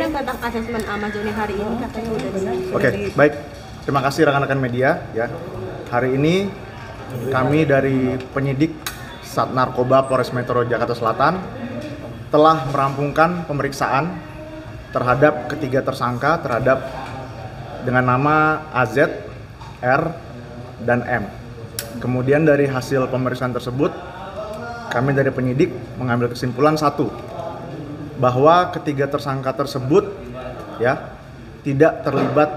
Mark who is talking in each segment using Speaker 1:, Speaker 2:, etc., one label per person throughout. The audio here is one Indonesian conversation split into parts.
Speaker 1: asesmen Ahmad Joni hari ini katanya
Speaker 2: Oke, baik. Terima kasih rekan-rekan media ya. Hari ini kami dari penyidik Sat Narkoba Polres Metro Jakarta Selatan telah merampungkan pemeriksaan terhadap ketiga tersangka terhadap dengan nama AZ, R, dan M. Kemudian dari hasil pemeriksaan tersebut, kami dari penyidik mengambil kesimpulan satu, bahwa ketiga tersangka tersebut ya tidak terlibat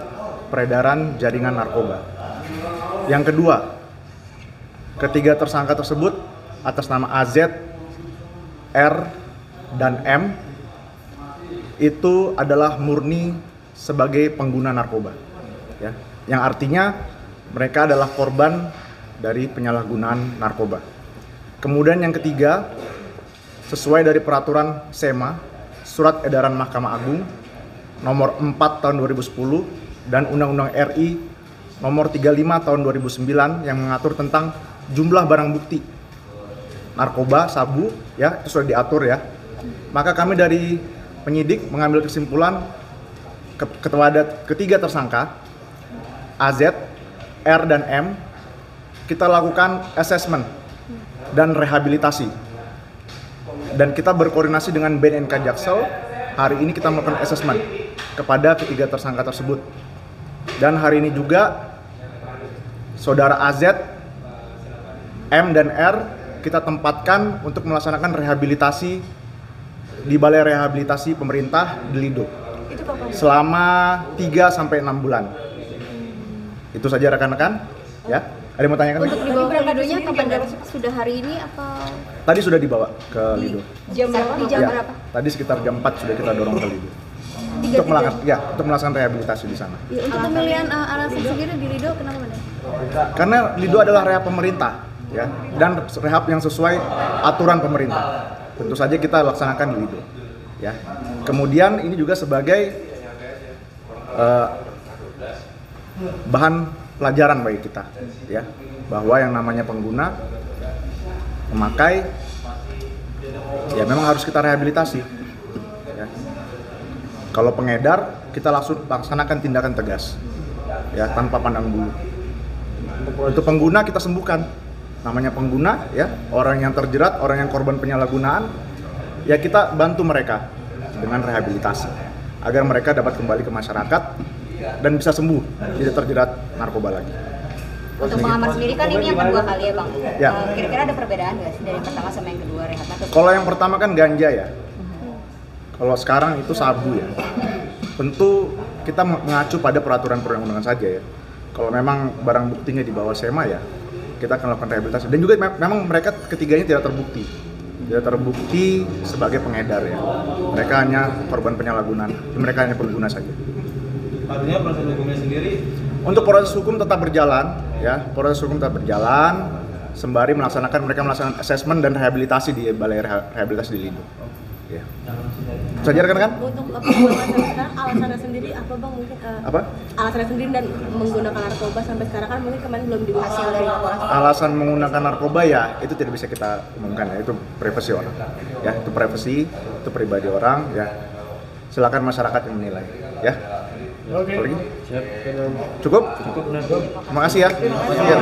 Speaker 2: peredaran jaringan narkoba. Yang kedua, ketiga tersangka tersebut atas nama AZ, R, dan M itu adalah murni sebagai pengguna narkoba. Ya, yang artinya mereka adalah korban dari penyalahgunaan narkoba. Kemudian yang ketiga, sesuai dari peraturan SEMA, Surat Edaran Mahkamah Agung nomor 4 tahun 2010 dan Undang-Undang RI nomor 35 tahun 2009 yang mengatur tentang jumlah barang bukti narkoba, sabu, ya itu sudah diatur ya. Maka kami dari penyidik mengambil kesimpulan ke kepada ketiga tersangka AZ, R dan M kita lakukan assessment dan rehabilitasi. Dan kita berkoordinasi dengan BNNK Jaksel. Hari ini kita melakukan assessment kepada ketiga tersangka tersebut. Dan hari ini juga saudara AZ, M dan R kita tempatkan untuk melaksanakan rehabilitasi di Balai Rehabilitasi Pemerintah di Lido selama 3 sampai 6 bulan. Itu saja rekan-rekan, ya. Ada yang mau tanyakan?
Speaker 1: Untuk dibawa ke Lidonya kapan? Sudah hari ini apa
Speaker 2: Tadi sudah dibawa ke Lido.
Speaker 1: jam berapa? Di jam
Speaker 2: Ya,
Speaker 1: berapa?
Speaker 2: Tadi sekitar jam 4 sudah kita dorong ke Lido.
Speaker 1: Tiga
Speaker 2: Untuk melakukan ya, untuk melaksanakan rehabilitasi di sana.
Speaker 1: Ya, untuk pemilihan uh, alasan sendiri di Lido kenapa mana?
Speaker 2: Karena Lido adalah rehab pemerintah, ya, dan rehab yang sesuai aturan pemerintah. Tentu saja kita laksanakan di Lido, ya. Kemudian ini juga sebagai eh, bahan pelajaran bagi kita, ya, bahwa yang namanya pengguna memakai, ya memang harus kita rehabilitasi. ya. Kalau pengedar, kita langsung laksanakan tindakan tegas, ya tanpa pandang bulu. Untuk pengguna kita sembuhkan. Namanya pengguna ya, orang yang terjerat, orang yang korban penyalahgunaan, ya kita bantu mereka dengan rehabilitasi agar mereka dapat kembali ke masyarakat dan bisa sembuh, tidak terjerat narkoba lagi.
Speaker 3: Untuk pengaman sendiri kan ini yang kedua kali ya bang.
Speaker 2: Ya.
Speaker 3: Eh, Kira-kira ada perbedaan nggak sih dari yang pertama sama yang kedua rehat atau
Speaker 2: Kalau yang pertama kan ganja ya. Kalau sekarang itu sabu ya. Tentu kita mengacu pada peraturan perundang-undangan saja ya. Kalau memang barang buktinya di bawah SEMA ya, kita akan lakukan rehabilitasi. Dan juga me- memang mereka ketiganya tidak terbukti. Tidak terbukti sebagai pengedar ya. Mereka hanya korban penyalahgunaan. Mereka hanya pengguna saja.
Speaker 4: Artinya proses hukumnya sendiri
Speaker 2: Untuk proses hukum tetap berjalan, ya proses hukum tetap berjalan sembari melaksanakan mereka melaksanakan asesmen dan rehabilitasi di balai reha- rehabilitasi di Lido. Ya. Saja kan kan?
Speaker 1: Untuk sekarang alasannya sendiri apa bang mungkin uh,
Speaker 2: Apa?
Speaker 1: alasannya sendiri dan menggunakan narkoba sampai sekarang kan mungkin kemarin belum dibahas
Speaker 3: laporan
Speaker 2: Alasan menggunakan narkoba ya itu tidak bisa kita umumkan ya itu privasi orang. Ya itu privasi, itu pribadi orang ya. Silakan masyarakat yang menilai. Ya. Oke. Cukup? Cukup. Terima kasih ya. Iya.